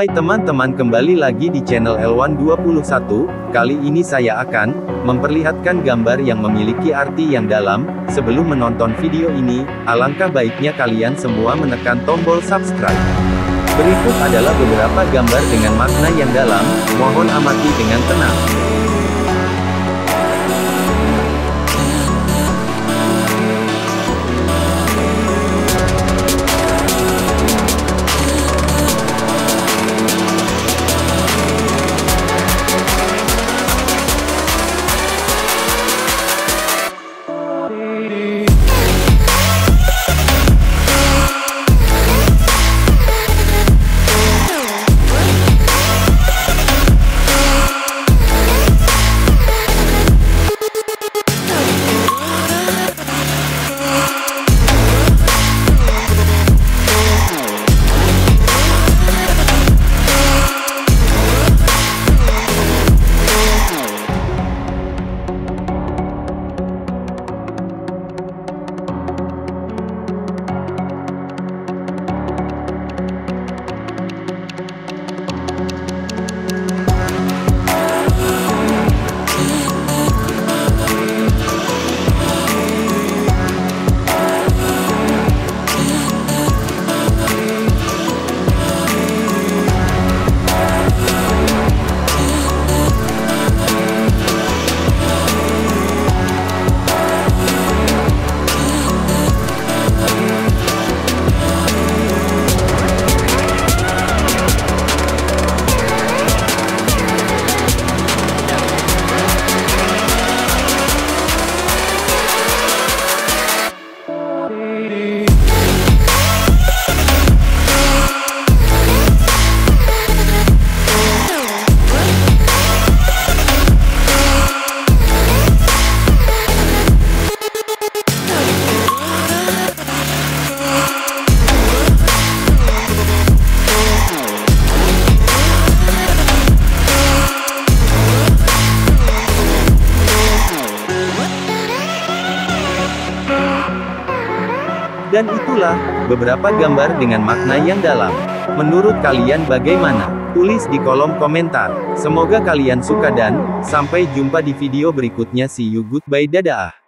Hai teman-teman kembali lagi di channel L121, kali ini saya akan, memperlihatkan gambar yang memiliki arti yang dalam, sebelum menonton video ini, alangkah baiknya kalian semua menekan tombol subscribe. Berikut adalah beberapa gambar dengan makna yang dalam, mohon amati dengan tenang. Dan itulah, beberapa gambar dengan makna yang dalam. Menurut kalian bagaimana? Tulis di kolom komentar. Semoga kalian suka dan, sampai jumpa di video berikutnya see you goodbye dadah.